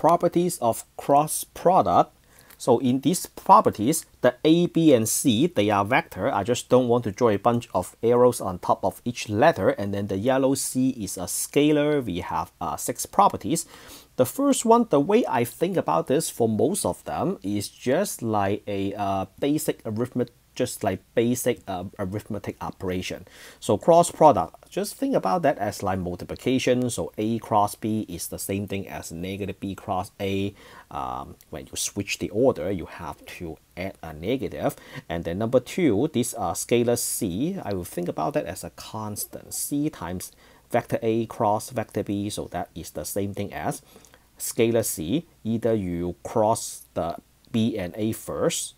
properties of cross product. So in these properties, the A, B, and C, they are vector. I just don't want to draw a bunch of arrows on top of each letter. And then the yellow C is a scalar. We have uh, six properties. The first one, the way I think about this for most of them is just like a uh, basic arithmetic just like basic uh, arithmetic operation. So cross product, just think about that as like multiplication. So A cross B is the same thing as negative B cross A. Um, when you switch the order, you have to add a negative. And then number two, this uh, scalar C, I will think about that as a constant. C times vector A cross vector B, so that is the same thing as scalar C. Either you cross the B and A first,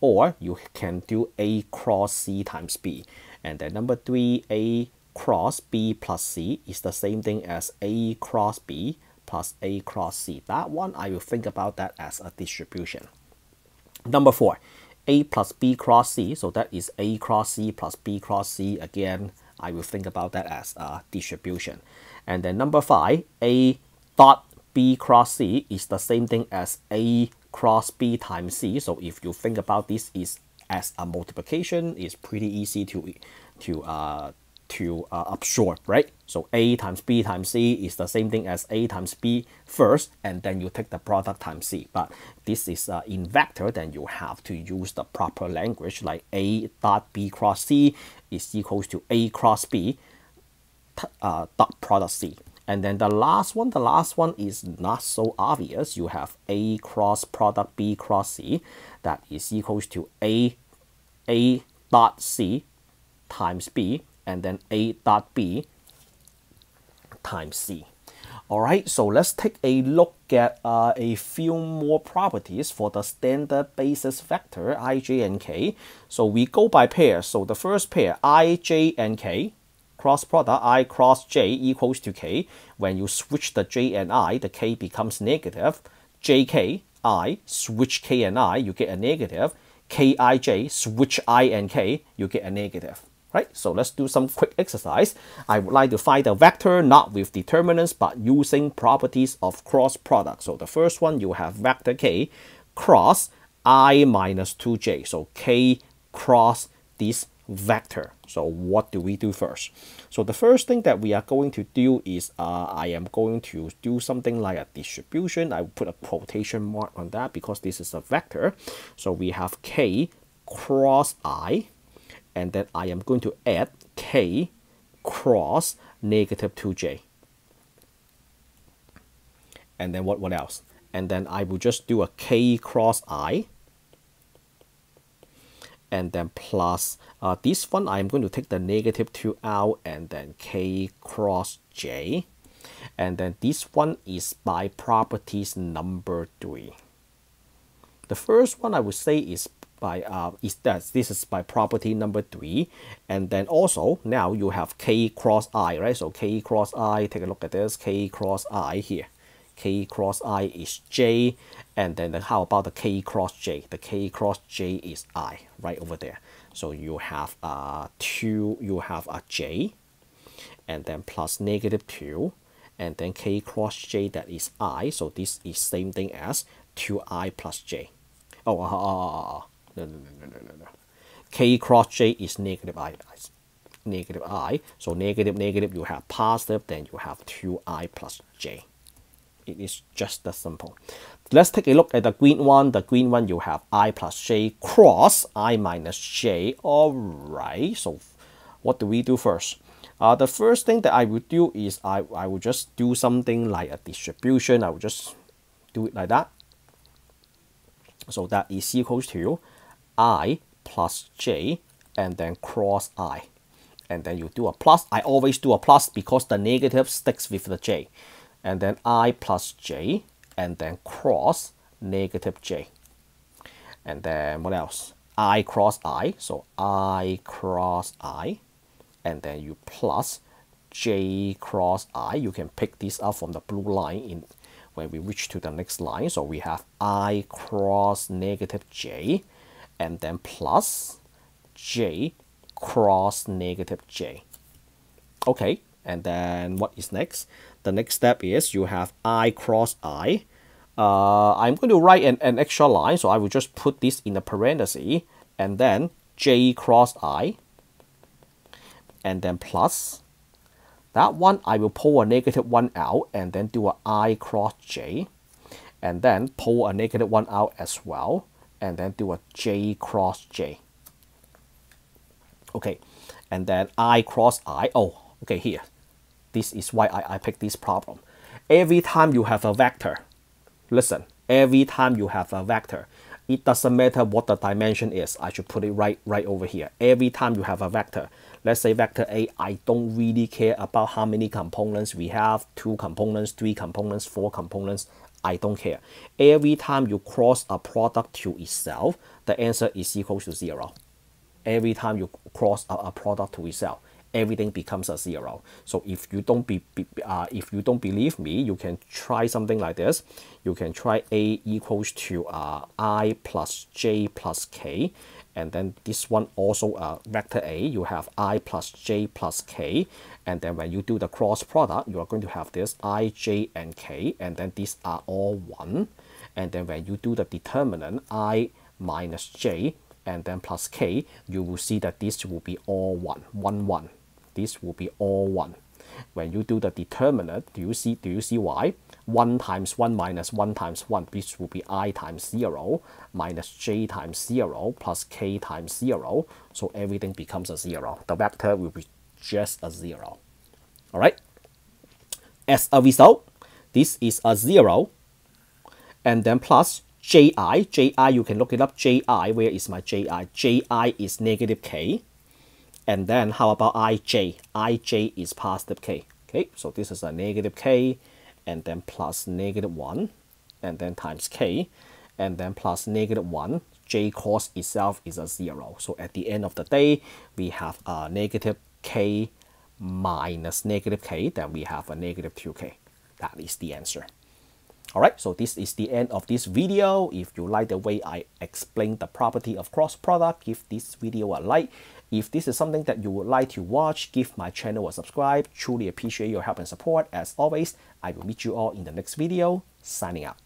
or you can do A cross C times B. And then number three, A cross B plus C is the same thing as A cross B plus A cross C. That one, I will think about that as a distribution. Number four, A plus B cross C, so that is A cross C plus B cross C. Again, I will think about that as a distribution. And then number five, A dot B cross C is the same thing as A cross b times c. So if you think about this is as a multiplication, it's pretty easy to to uh, to uh, absorb, right? So a times b times c is the same thing as a times b first, and then you take the product times c. But this is uh, in vector, then you have to use the proper language like a dot b cross c is equals to a cross b uh, dot product c. And then the last one, the last one is not so obvious. You have A cross product B cross C that is equals to A, A dot C times B and then A dot B times C. All right, so let's take a look at uh, a few more properties for the standard basis vector ij and k. So we go by pairs. So the first pair ij and k cross product i cross j equals to k. When you switch the j and i, the k becomes negative. jk, i, switch k and i, you get a negative. kij, switch i and k, you get a negative. Right, so let's do some quick exercise. I would like to find a vector not with determinants but using properties of cross product. So the first one you have vector k cross i minus 2j. So k cross this vector. So what do we do first? So the first thing that we are going to do is uh, I am going to do something like a distribution. I put a quotation mark on that because this is a vector. So we have k cross i and then I am going to add k cross negative 2j. And then what, what else? And then I will just do a k cross i and then plus uh, this one I'm going to take the negative 2 out and then k cross j. And then this one is by properties number 3 the first one I would say is by uh, is that this is by property number 3 and then also now you have k cross i right? So k cross i take a look at this k cross i here k cross i is j and then how about the k cross j? The k cross j is i right over there. So you have uh two you have a j and then plus negative 2 and then k cross j that is i. So this is same thing as 2i plus j. Oh uh, uh, uh, no, no, no, no, no, no. k cross j is negative i negative i. So negative negative you have positive then you have 2i plus j it is just that simple. Let's take a look at the green one. The green one, you have i plus j cross i minus j. All right, so what do we do first? Uh, the first thing that I would do is I, I would just do something like a distribution. I would just do it like that. So that is equals to i plus j and then cross i. And then you do a plus. I always do a plus because the negative sticks with the j and then i plus j and then cross negative j. And then what else? I cross i so i cross i and then you plus j cross i. You can pick this up from the blue line in when we reach to the next line. So we have i cross negative j and then plus j cross negative j. Okay and then what is next the next step is you have i cross i uh, I'm going to write an, an extra line, so I will just put this in a parenthesis, and then j cross i, and then plus. That one, I will pull a negative 1 out, and then do a i cross j, and then pull a negative 1 out as well, and then do a j cross j. Okay, and then i cross i, oh, okay, here. This is why I, I picked this problem. Every time you have a vector, listen, every time you have a vector, it doesn't matter what the dimension is. I should put it right, right over here. Every time you have a vector, let's say vector A, I don't really care about how many components we have, two components, three components, four components, I don't care. Every time you cross a product to itself, the answer is equal to zero. Every time you cross a, a product to itself everything becomes a zero. So if you don't be, be uh, if you don't believe me, you can try something like this. You can try a equals to uh, i plus j plus k, and then this one also uh, vector a. You have i plus j plus k, and then when you do the cross product, you are going to have this i, j, and k, and then these are all one. And then when you do the determinant i minus j and then plus k, you will see that this will be all one, one, one this will be all 1. When you do the determinant, do you see, do you see why? 1 times 1 minus 1 times 1, this will be i times 0 minus j times 0 plus k times 0. So everything becomes a 0. The vector will be just a 0. Alright? As a result, this is a 0 and then plus ji, ji you can look it up, ji, where is my ji? ji is negative k and then how about ij? ij is positive k. Okay, so this is a negative k, and then plus negative 1, and then times k, and then plus negative 1. j cross itself is a 0. So at the end of the day, we have a negative k minus negative k, then we have a negative 2k. That is the answer. Alright, so this is the end of this video. If you like the way I explain the property of cross product, give this video a like. If this is something that you would like to watch, give my channel a subscribe. Truly appreciate your help and support. As always, I will meet you all in the next video. Signing out.